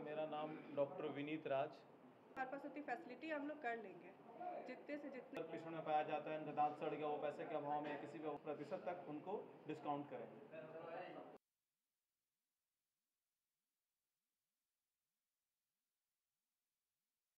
मेरा नाम डॉक्टर विनीत राज। हमारे पास उतनी फैसिलिटी हम लोग कर लेंगे जितने से जितने पिछड़ों में पाया जाता है उनका दांत सड़ गया वो पैसे के अभाव में किसी भी प्रतिशत तक उनको डिस्काउंट करें।